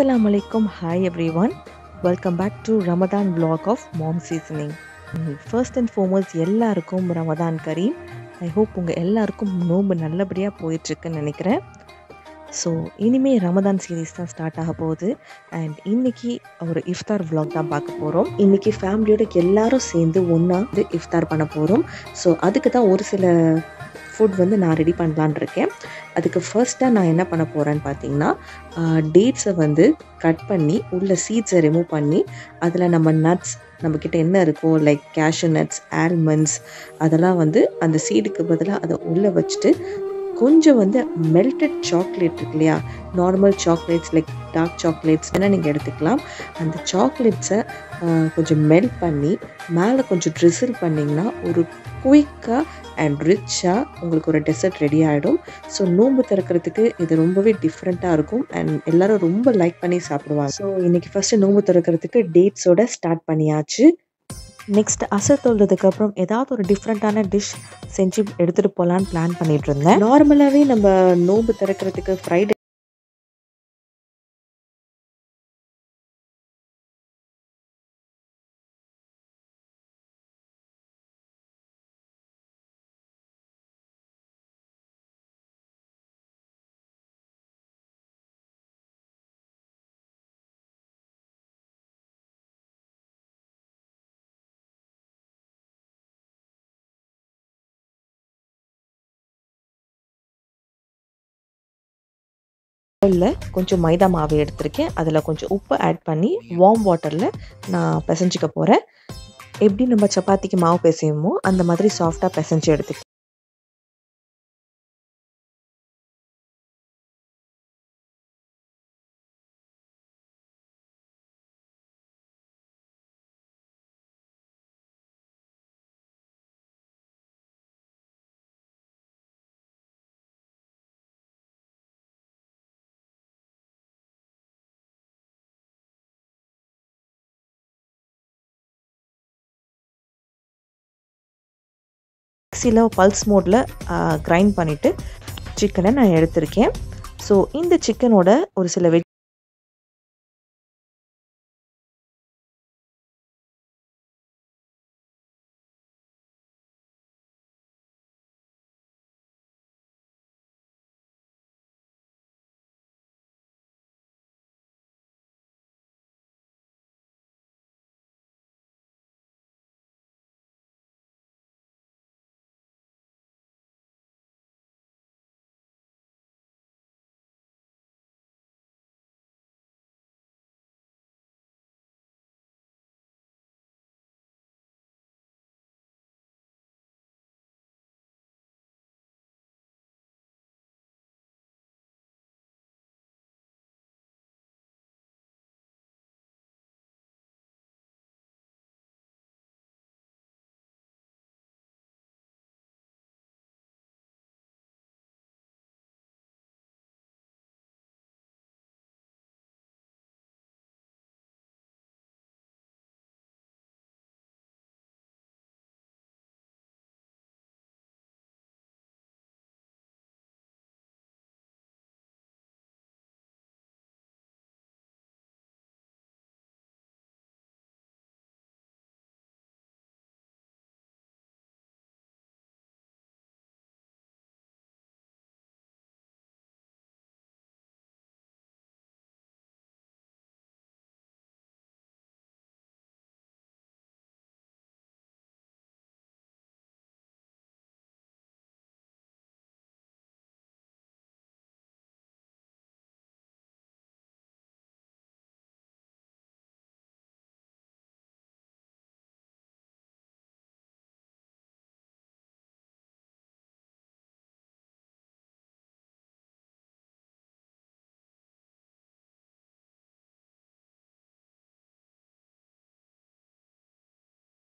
அஸ்ஸலாமு அலைக்கும் hi everyone welcome back to Ramadan vlog of mom seasoning first and foremost எல்லாருக்கும் ரமதான் கரீம் I hope உங்கள் எல்லாருக்கும் நோம்பு நல்லபடியாக போயிட்டுருக்குன்னு நினைக்கிறேன். ஸோ இனிமேல் ரமதான் சீரீஸ் தான் ஸ்டார்ட் ஆக போகுது. அண்ட் இன்னைக்கு ஒரு இஃப்தார் vlog தான் பார்க்க போகிறோம் இன்னைக்கு ஃபேமிலியோட எல்லாரும் சேர்ந்து ஒன்றா வந்து இஃப்தார் பண்ண போகிறோம் ஸோ அதுக்கு தான் ஒரு சில ஃபுட் வந்து நான் ரெடி பண்ணலான் இருக்கேன். அதுக்கு ஃபர்ஸ்ட்டாக நான் என்ன பண்ண போகிறேன்னு பார்த்தீங்கன்னா டேட்ஸை வந்து கட் பண்ணி உள்ள சீட்ஸை ரிமூவ் பண்ணி அதில் நம்ம நட்ஸ் நம்மக்கிட்ட என்ன இருக்கோ லைக் கேஷ்யூ நட்ஸ் ஆல்மண்ட்ஸ் அதெல்லாம் வந்து அந்த சீடுக்கு பதிலாக அதை உள்ளே வச்சுட்டு கொஞ்சம் வந்து மெல்டட் சாக்லேட் இருக்கு இல்லையா? Normal chocolates like dark chocolates வேணால் நீங்கள் எடுத்துக்கலாம். அந்த சாக்லேட்ஸை கொஞ்சம் மெல்ட் பண்ணி மேலே கொஞ்சம் ட்ரிசில் பண்ணிங்கன்னா ஒரு குயிக்காக அண்ட் ரிச்சாக உங்களுக்கு ஒரு டெசர்ட் ரெடி ஆகிடும் ஸோ நோன்பு திறக்கிறதுக்கு இது ரொம்பவே டிஃப்ரெண்ட்டாக இருக்கும். அண்ட் எல்லாரும் ரொம்ப லைக் பண்ணி சாப்பிடுவாங்க. ஸோ இன்னைக்கு ஃபஸ்ட்டு நோன்பு திறக்கிறதுக்கு டேட்ஸோட ஸ்டார்ட் பண்ணியாச்சு. நெக்ஸ்ட் அசர் தொழுறதுக்கு அப்புறம் ஏதாவது ஒரு டிஃப்ரெண்ட்டான டிஷ் செஞ்சு எடுத்துகிட்டு போகலான்னு பிளான் பண்ணிட்டு இருந்தேன். நார்மலாகவே நம்ம நோம்பு திறக்கிறதுக்கு ஃப்ரைடே பவுலில் கொஞ்சம் மைதா மாவு எடுத்திருக்கேன். அதில் கொஞ்சம் உப்பு ஆட் பண்ணி வார்ம் வாட்டரில் நான் பிசைஞ்சிக்க போகிறேன் எப்படி நம்ம சப்பாத்திக்கு மாவு பிசையுமோ அந்த மாதிரி சாஃப்டாக பிசைஞ்சு எடுத்துக்கேன் மிக்சியில் பல்ஸ் மோடில் கிரைண்ட் பண்ணிவிட்டு சிக்கனை நான் எடுத்திருக்கேன். ஸோ இந்த சிக்கனோட ஒரு சில வெஜ்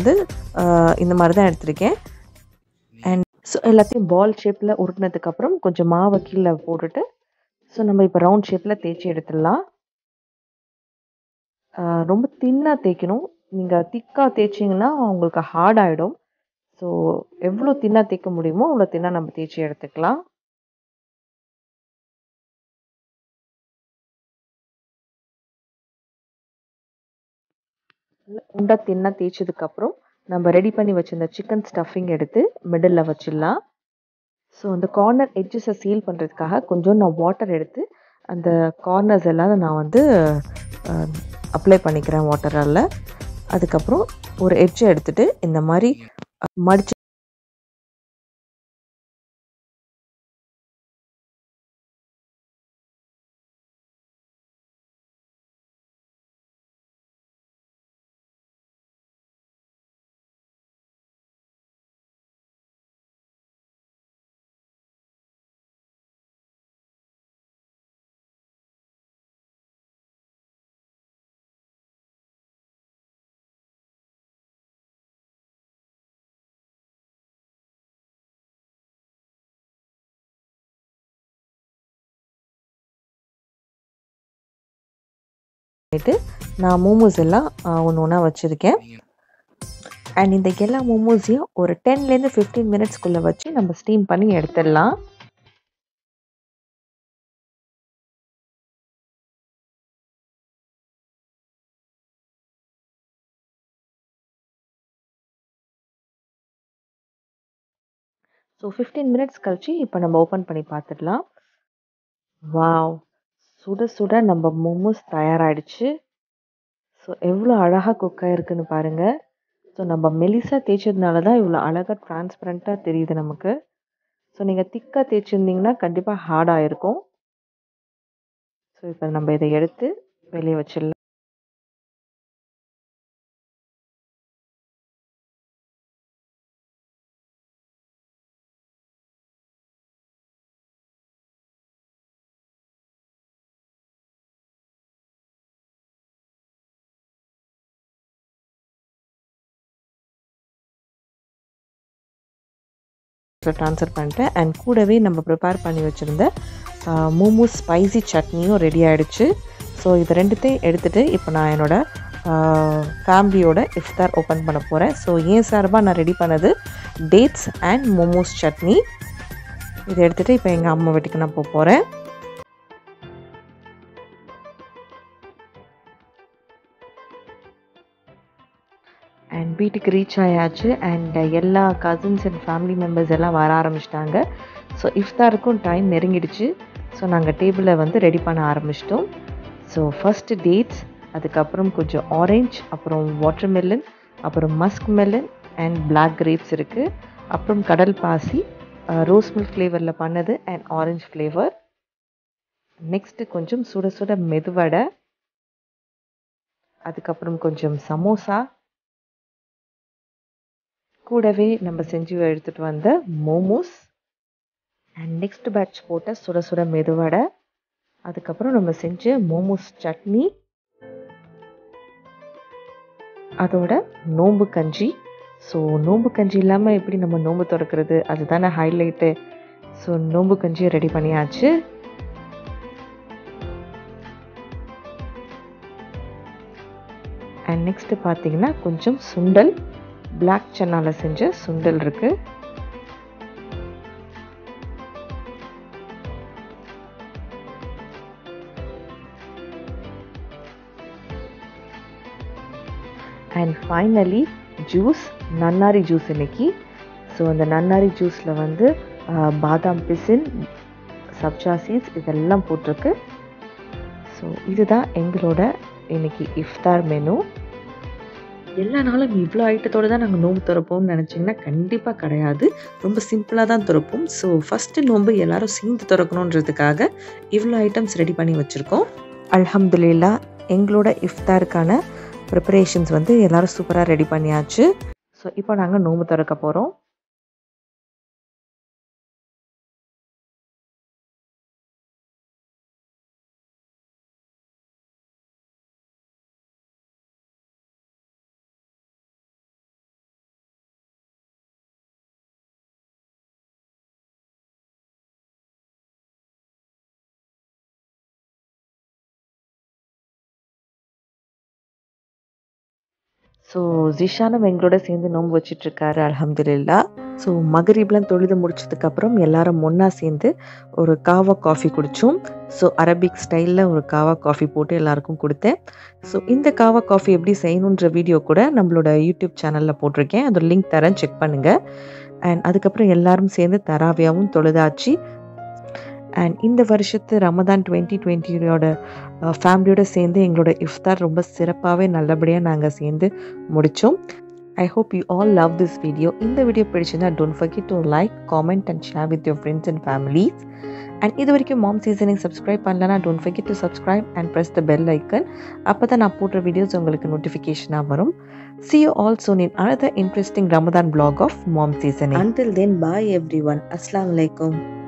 வந்து இந்த மாதிரி தான் எடுத்திருக்கேன். அண்ட் ஸோ எல்லாத்தையும் பால் ஷேப்பில் உருட்டினதுக்கப்புறம் கொஞ்சம் மாவை கீழே போட்டுட்டு ஸோ நம்ம இப்போ ரவுண்ட் ஷேப்பில் தேய்ச்சி எடுத்துடலாம். ரொம்ப தின்னாக தேய்க்கணும். நீங்கள் திக்காக தேய்ச்சிங்கன்னா உங்களுக்கு ஹார்ட் ஆகிடும் ஸோ எவ்வளோ தின்னாக தேய்க்க முடியுமோ அவ்வளோ தின்னாக நம்ம தேய்ச்சி எடுத்துக்கலாம். உண்டா தின்னா தேய்ச்சதுக்கப்புறம் நம்ம ரெடி பண்ணி வச்சுருந்த சிக்கன் ஸ்டஃபிங் எடுத்து மிடில் வச்சிடலாம். ஸோ அந்த கார்னர் எட்ஜஸை சீல் பண்ணுறதுக்காக கொஞ்சம் நான் வாட்டர் எடுத்து அந்த கார்னர்ஸ் எல்லாம் நான் வந்து அப்ளை பண்ணிக்கிறேன் வாட்டரால் அதுக்கப்புறம் ஒரு எட்ஜை எடுத்துகிட்டு இந்த மாதிரி மடிச்சு பண்ணிட்டு நான் மோமோஸ் எல்லாம் ஒன்று ஒன்றா வச்சுருக்கேன். அண்ட் இந்த எல்லா மோமோஸையும் ஒரு டென்லேருந்து ஃபிஃப்டீன் மினிட்ஸ்க்குள்ளே வச்சு நம்ம ஸ்டீம் பண்ணி எடுத்துடலாம். ஸோ ஃபிஃப்டீன் மினிட்ஸ் கழிச்சு இப்போ நம்ம ஓப்பன் பண்ணி பார்த்துடலாம். வாவ் சுட சுட நம்ம மோமோஸ் தயாராகிடுச்சு ஸோ எவ்வளோ அழகாக குக் ஆகிருக்குன்னு பாருங்கள் ஸோ நம்ம மெலிசா தேய்ச்சதுனால தான் இவ்வளோ அழகாக டிரான்ஸ்பரண்ட்டாக தெரியுது நமக்கு. ஸோ நீங்கள் திக்காக தேய்ச்சிருந்தீங்கன்னா கண்டிப்பாக ஹார்டாக இருக்கும். ஸோ இப்போ நம்ம இதை எடுத்து வெளியே வச்சிடலாம். ட்ரான்ஸ்ஃபர் பண்ணிட்டேன். அண்ட் கூடவே நம்ம ப்ரிப்பேர் பண்ணி வச்சுருந்த மோமோ ஸ்பைசி சட்னியும் ரெடி ஆகிடுச்சு ஸோ இது ரெண்டுத்தையும் எடுத்துகிட்டு இப்போ நான் என்னோடய ஃபேமிலியோட இஃப்தார் ஓப்பன் பண்ண போகிறேன் ஸோ ஏன் சார்பாக நான் ரெடி பண்ணது டேட்ஸ் அண்ட் மோமோஸ் சட்னி. இதை எடுத்துகிட்டு இப்போ எங்கள் அம்மா வீட்டுக்கு நான் போக போகிறேன் அண்ட் வீட்டுக்கு ரீச் ஆயாச்சு. அண்ட் எல்லா கசின்ஸ் அண்ட் ஃபேமிலி மெம்பர்ஸ் எல்லாம் வர ஆரம்பிச்சிட்டாங்க. ஸோ இஃப்தாருக்கும் டைம் நெருங்கிடுச்சு. ஸோ நாங்கள் டேபிளை வந்து ரெடி பண்ண ஆரம்பிச்சிட்டோம். ஸோ ஃபஸ்ட்டு டேட்ஸ் அதுக்கப்புறம் கொஞ்சம் ஆரஞ்ச் அப்புறம் வாட்டர் மெலன் அப்புறம் muskmelon and black grapes இருக்குது அப்புறம் கடல் பாசி ரோஸ் மில்க் ஃப்ளேவரில் பண்ணது அண்ட் ஆரஞ்ச் ஃப்ளேவர் நெக்ஸ்ட்டு கொஞ்சம் சுட சுட மெதுவடை. அதுக்கப்புறம் கொஞ்சம் சமோசா கூடவே நம்ம செஞ்சு எடுத்துகிட்டு வந்த மோமோஸ். அண்ட் நெக்ஸ்ட் பேட்ச் போட்ட சுட சுட மெதுவடை. அதுக்கப்புறம் நம்ம செஞ்ச மோமோஸ் சட்னி. அதோட நோம்பு கஞ்சி. ஸோ நோம்பு கஞ்சி இல்லாமல் எப்படி நம்ம நோம்பு திறக்கிறது? அதுதானே ஹைலைட்டு ஸோ நோம்பு கஞ்சியை ரெடி பண்ணியாச்சு. அண்ட் நெக்ஸ்ட்டு பார்த்தீங்கன்னா கொஞ்சம் சுண்டல். பிளாக் சன்னால செஞ்ச சுண்டல் இருக்குது அண்ட் ஃபைனலி ஜூஸ் நன்னாரி ஜூஸ் இன்னைக்கு. ஸோ அந்த நன்னாரி ஜூஸில் வந்து பாதாம் பிசின் சப்ஜா சீட்ஸ் இதெல்லாம் போட்டிருக்கு. ஸோ இதுதான் எங்களோட இன்னைக்கு இஃப்தார் மெனு எல்லா நாளும் இவ்வளோ ஐட்டத்தோடு தான் நாங்கள் நோம்பு திறப்போம்னு நினச்சிங்கன்னா கண்டிப்பாக கிடையாது. ரொம்ப சிம்பிளாக தான் திறப்போம். ஸோ ஃபஸ்ட்டு நோம்பு எல்லாரும் சேர்ந்து திறக்கணுன்றதுக்காக இவ்வளோ ஐட்டம்ஸ் ரெடி பண்ணி வச்சுருக்கோம். அலமதுல்லா எங்களோட இஃப்தாருக்கான ப்ரிப்பரேஷன்ஸ் வந்து எல்லோரும் சூப்பராக ரெடி பண்ணியாச்சு. ஸோ இப்போ நாங்கள் நோம்பு திறக்க போகிறோம் ஸோ ஜிஷானும் எங்களோட சேர்ந்து நோன்பு வச்சிட்ருக்காரு அலமதுல்லா ஸோ மகரீப்லாம் தொழுது முடிச்சதுக்கப்புறம் எல்லாரும் ஒன்றா சேர்ந்து ஒரு காவா காஃபி குடித்தோம் ஸோ அரபிக் ஸ்டைலில் ஒரு காவா காஃபி போட்டு எல்லாருக்கும் கொடுத்தேன். ஸோ இந்த காவா காஃபி எப்படி செய்யணுன்ற வீடியோ கூட நம்மளோட யூடியூப் சேனலில் போட்டிருக்கேன். அதோட லிங்க் தரேன் செக் பண்ணுங்கள் அண்ட் அதுக்கப்புறம் எல்லாரும் சேர்ந்து தராவியாவும் தொழுதாச்சு. அண்ட் இந்த வருஷத்து ரமதான் டுவெண்ட்டி டுவெண்ட்டியோட ஃபேமிலியோட சேர்ந்து எங்களோட இஃப்தார் ரொம்ப சிறப்பாகவே நல்லபடியாக நாங்கள் சேர்ந்து முடித்தோம் I hope you all love this video இந்த வீடியோ பிடிச்சிருந்தா don't forget to like comment and share with your friends and families and இது வரைக்கும் மாம் சீசனிங் சப்ஸ்கிரைப் பண்ணலன்னா don't forget to subscribe and press the bell icon அப்போ தான் நான் போடுற videos உங்களுக்கு நோட்டிஃபிகேஷனாக வரும். See you also soon another interesting Ramadan vlog of mom season until then bye everyone அஸ்லாம் வலைக்கம்